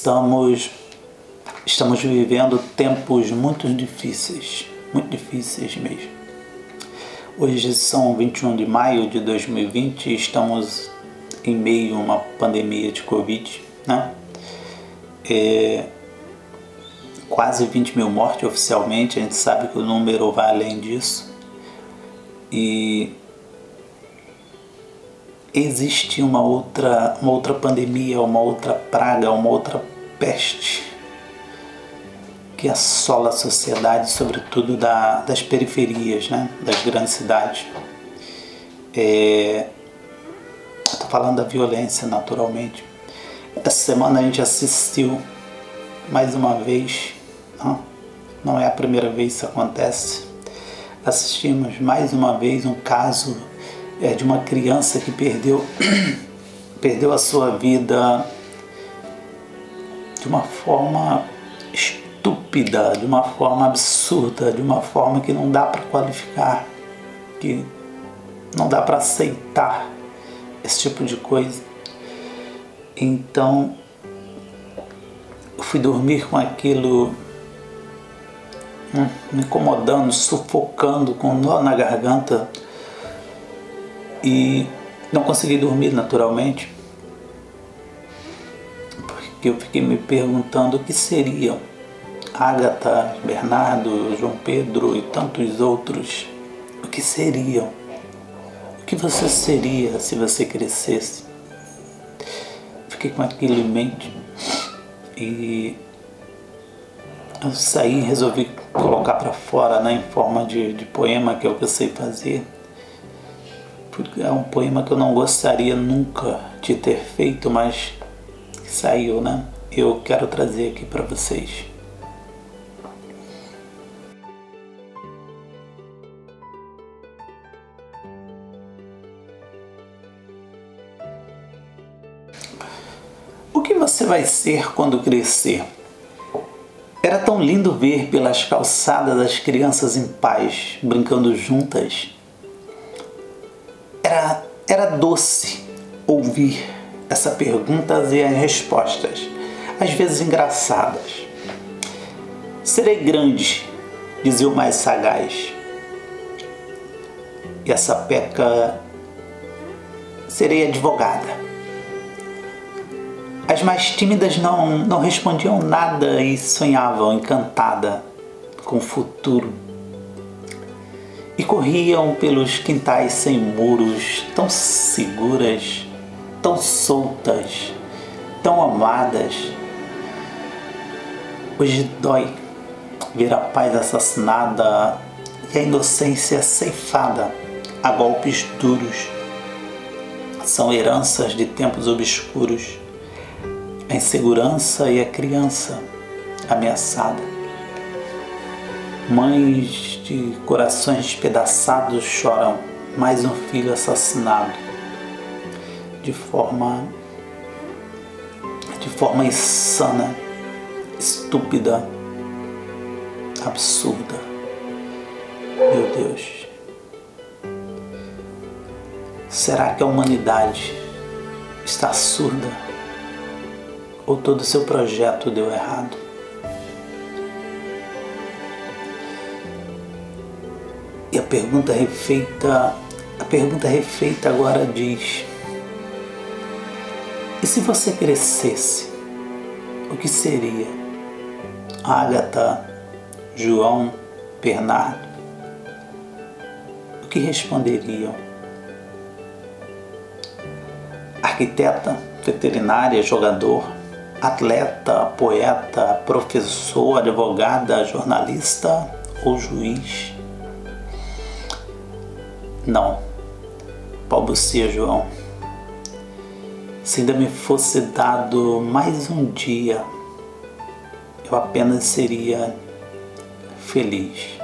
Estamos estamos vivendo tempos muito difíceis, muito difíceis mesmo. Hoje são 21 de maio de 2020 e estamos em meio a uma pandemia de Covid, né? É, quase 20 mil mortes oficialmente, a gente sabe que o número vai além disso. E existe uma outra, uma outra pandemia, uma outra praga, uma outra peste que assola a sociedade, sobretudo da, das periferias, né, das grandes cidades. É, Estou falando da violência, naturalmente. Essa semana a gente assistiu mais uma vez, não, não é a primeira vez que isso acontece, assistimos mais uma vez um caso é, de uma criança que perdeu, perdeu a sua vida de uma forma estúpida, de uma forma absurda, de uma forma que não dá para qualificar, que não dá para aceitar esse tipo de coisa. Então, eu fui dormir com aquilo hum, me incomodando, sufocando, com nó na garganta e não consegui dormir naturalmente, porque eu fiquei me perguntando o que seriam Agatha, Bernardo, João Pedro e tantos outros, o que seriam? O que você seria se você crescesse? Fiquei com aquilo em mente e eu saí e resolvi colocar para fora né, em forma de, de poema, que é o que eu sei fazer porque é um poema que eu não gostaria nunca de ter feito, mas saiu, né? Eu quero trazer aqui para vocês. O que você vai ser quando crescer? Era tão lindo ver pelas calçadas as crianças em paz, brincando juntas era, era doce ouvir essas perguntas e as respostas, às vezes engraçadas. Serei grande, dizia o mais sagaz. E essa peca serei advogada. As mais tímidas não, não respondiam nada e sonhavam encantada com o futuro e corriam pelos quintais sem muros, tão seguras, tão soltas, tão amadas. Hoje dói ver a paz assassinada e a inocência ceifada a golpes duros. São heranças de tempos obscuros, a insegurança e a criança ameaçada. Mães de corações despedaçados choram mais um filho assassinado de forma de forma insana, estúpida, absurda. Meu Deus. Será que a humanidade está surda? Ou todo o seu projeto deu errado? E a pergunta refeita, a pergunta refeita agora diz: E se você crescesse, o que seria? Ágata, João, Bernardo, o que responderiam? Arquiteta, veterinária, jogador, atleta, poeta, professor, advogada, jornalista ou juiz? Não, balbucia João. Se ainda me fosse dado mais um dia, eu apenas seria feliz.